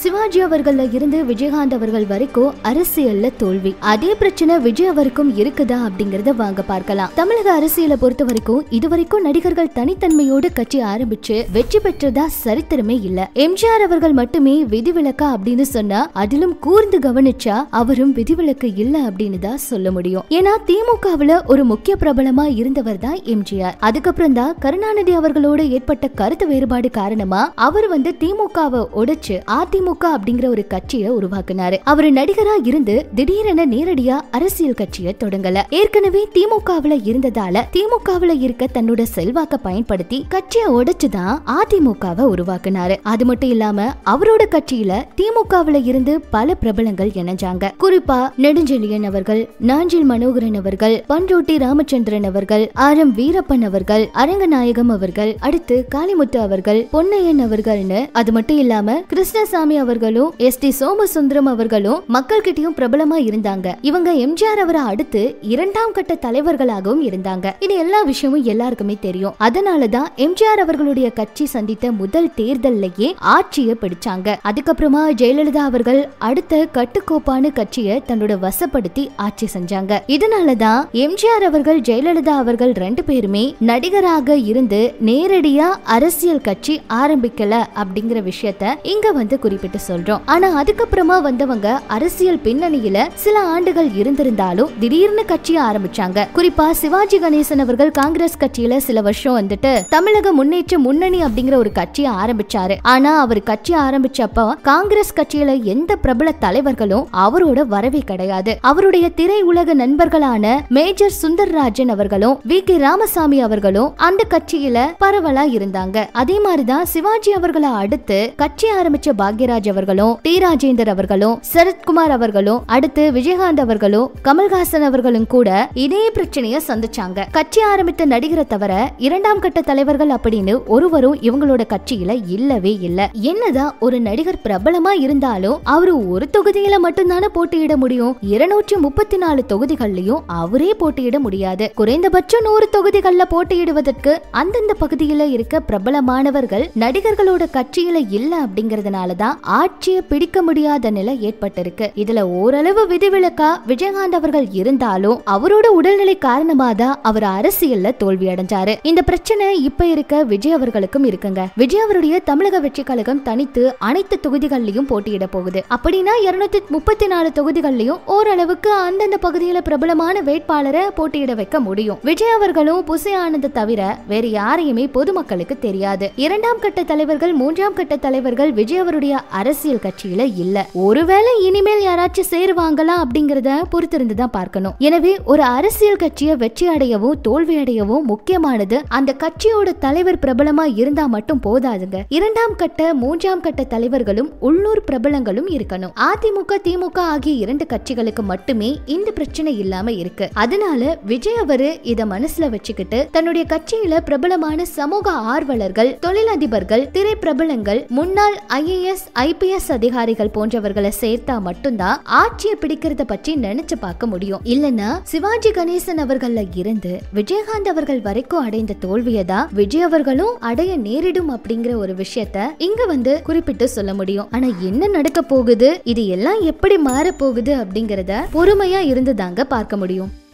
சிவாஜி அவர்கள்ல இருந்து விஜயகாந்த் அவர்கள் வரைக்கும் அரசியல்ல தோல்வி. அதே பிரச்சனை விஜய் அவருக்கும் இருக்குதா அப்படிங்கறத வாங்க பார்க்கலாம். தமிழக அரசியலை பொறுத்த வரைக்கும் இதுவரைக்கும் நடிகர்கள் தனித்தன்மையோடு கட்சி ஆரம்பிச்சு வெற்றி பெற்றதா சரித்திரமே இல்ல. எம்ஜிஆர் அவர்கள் மட்டுமே விதிவிலக்கா அப்படின்னு சொன்னா அதிலும் கூர்ந்து கவனிச்சா அவரும் விதிவிலக்கு இல்ல அப்படின்னு தான் சொல்ல முடியும். ஏன்னா திமுகவுல ஒரு முக்கிய பிரபலமா இருந்தவர் தான் எம்ஜிஆர். அதுக்கப்புறம் தான் கருணாநிதி அவர்களோடு ஏற்பட்ட கருத்து வேறுபாடு காரணமா அவர் வந்து திமுகவை உடைச்சு அதிமுக அப்படிங்கிற ஒரு கட்சியை உருவாக்குனாரு. அவர் நடிகரா இருந்து திடீரென நேரடியா அரசியல் கட்சியை தொடங்கல. ஏற்கனவே திமுகவுல இருந்ததால திமுகவுல இருக்க தன்னோட செல்வாக்க பயன்படுத்தி கட்சியை உடைச்சுதான் அதிமுகவை உருவாக்குனாரு. அது மட்டும் இல்லாம அவரோட கட்சியில திமுகவுல இருந்து பல பிரபலங்கள் இணைஞ்சாங்க. குறிப்பா நெடுஞ்செழியன் அவர்கள் நாஞ்சில் மனோகரன் அவர்கள் பன்ரோட்டி ராமச்சந்திரன் அவர்கள் ஆர் எம் வீரப்பன் அவர்கள் அரங்கநாயகம் அவர்கள் அடுத்து காளிமுத்து அவர்கள் பொன்னையன் அவர்கள்னு அது மட்டும் இல்லாம கிருஷ்ணசாமி அவர்களும் எஸ் டி சோமசுந்தரம் அவர்களும் மக்கள்கிட்டயும் பிரபலமா இருந்தாங்க. இவங்க எம்ஜிஆர் அவரை அடுத்து இரண்டாம் கட்ட தலைவர்களாகவும் இருந்தாங்க. இது எல்லா விஷயமும் எல்லாருக்குமே தெரியும். அதனாலதான் எம்ஜிஆர் அவர்களுடைய கட்சி சந்தித்த முதல் தேர்தல்லையே ஆட்சியை பிடிச்சாங்க. அதுக்கப்புறமா ஜெயலலிதா அவர்கள் அடுத்த கட்டுக்கோப்பான கட்சியை தன்னோட வசப்படுத்தி ஆட்சி செஞ்சாங்க. இதனாலதான் எம்ஜிஆர் அவர்கள் ஜெயலலிதா அவர்கள் ரெண்டு பேருமே நடிகராக இருந்து நேரடியா அரசியல் கட்சி ஆரம்பிக்கல அப்படிங்கிற விஷயத்த இங்க வந்து குறி குறிப்பிட்டு சொல்றோம். ஆனா அதுக்கப்புறமா வந்தவங்க அரசியல் பின்னணியில சில ஆண்டுகள் இருந்திருந்தாலும் திடீர்னு கட்சியை ஆரம்பிச்சாங்க. குறிப்பா சிவாஜி கணேசன் அவர்கள் காங்கிரஸ் கட்சியில சில வருஷம் வந்துட்டு தமிழக முன்னேற்ற முன்னணி அப்படிங்கிற ஒரு கட்சியை ஆரம்பிச்சாரு. ஆனா அவர் கட்சி ஆரம்பிச்சப்ப காங்கிரஸ் கட்சியில எந்த பிரபல தலைவர்களும் அவரோட வரவே கிடையாது. அவருடைய திரை உலக நண்பர்களான மேஜர் சுந்தர்ராஜன் அவர்களும் வி. கே. ராமசாமி அவர்களும் அந்த கட்சியில பரவலா இருந்தாங்க. அதே மாதிரிதான் சிவாஜி அவர்களை அடுத்து கட்சி ஆரம்பிச்ச பாக்யராஜ் அவர்களும் டி ராஜேந்தர் அவர்களும் சரத்குமார் அவர்களும் அடுத்து விஜயகாந்த் அவர்களும் கமல்ஹாசன் அவர்களும் கூட இதே பிரச்சனைய சந்திச்சாங்க. கட்சி ஆரம்பித்த நடிகரை தவிர இரண்டாம் கட்ட தலைவர்கள் அப்படின்னு ஒருவரும் இவங்களோட கட்சியில இல்லவே இல்ல. என்னதான் ஒரு நடிகர் பிரபலமா இருந்தாலும் அவரு ஒரு தொகுதியில மட்டும்தானே போட்டியிட முடியும். இருநூற்றி முப்பத்தி நாலு தொகுதிகள்லயும் அவரே போட்டியிட முடியாது. குறைந்தபட்சம் நூறு தொகுதிகள்ல போட்டியிடுவதற்கு அந்தந்த பகுதியில இருக்க பிரபலமானவர்கள் நடிகர்களோட கட்சியில இல்ல அப்படிங்கறதுனாலதான் ஆட்சியை பிடிக்க முடியாத நிலை ஏற்பட்டிருக்கு. இதுல ஓரளவு விதிவிலக்கா விஜயகாந்த் அவர்கள் இருந்தாலும் அவரோட உடல்நிலை காரணமா தான் அவர் அரசியல்ல தோல்வி அடைஞ்சாரு. இந்த பிரச்சனை இப்ப இருக்க விஜய் அவர்களுக்கும் இருக்குங்க. விஜய் அவருடைய தமிழக வெற்றி கழகம் தனித்து அனைத்து தொகுதிகள்லயும் போட்டியிட போகுது. அப்படின்னா இருநூத்தி முப்பத்தி நாலு தொகுதிகள்லயும் ஓரளவுக்கு அந்தந்த பகுதியில பிரபலமான வேட்பாளரை போட்டியிட வைக்க முடியும். விஜய் அவர்களும் புசி ஆனந்த தவிர வேற யாரையுமே பொதுமக்களுக்கு தெரியாது. இரண்டாம் கட்ட தலைவர்கள் மூன்றாம் கட்ட தலைவர்கள் விஜய் அவருடைய அரசியல் கட்சியில இல்ல. ஒருவேளை இனிமேல் யாராச்சும் சேருவாங்களா அப்படிங்கறத பொறுத்திருந்து தான் பார்க்கணும். எனவே ஒரு அரசியல் கட்சியை வெற்றி அடையவும் தோல்வி அடையவும் முக்கியமானது அந்த கட்சியோட தலைவர் பிரபலமா இருந்தா மட்டும் போதாதுங்க. இரண்டாம் கட்ட மூன்றாம் கட்ட தலைவர்களும் உள்ளூர் பிரபலங்களும் இருக்கணும். அதிமுக திமுக ஆகிய இரண்டு கட்சிகளுக்கு மட்டுமே இந்த பிரச்சனை இல்லாம இருக்கு. அதனால விஜய் அவரு இத மனசுல வச்சுக்கிட்டு தன்னுடைய கட்சியில பிரபலமான சமூக ஆர்வலர்கள் தொழிலதிபர்கள் திரை பிரபலங்கள் முன்னாள் ஐஏஎஸ் ஐபிஎஸ் அதிகாரிகள் போன்றவர்களை சேர்த்தா மட்டும்தான் ஆட்சியை பிடிக்கிறத பற்றி நினைச்சு பார்க்க முடியும். இல்லனா சிவாஜி கணேசன் அவர்கள இருந்து விஜயகாந்த் அவர்கள் வரைக்கும் அடைந்த தோல்வியை தான் விஜய் அவர்களும் அடைய நேரிடும் அப்படிங்கிற ஒரு விஷயத்த இங்க வந்து குறிப்பிட்டு சொல்ல முடியும். ஆனா என்ன நடக்க போகுது? இது எல்லாம் எப்படி மாற போகுது அப்படிங்கறத பொறுமையா இருந்து தாங்க பார்க்க முடியும்.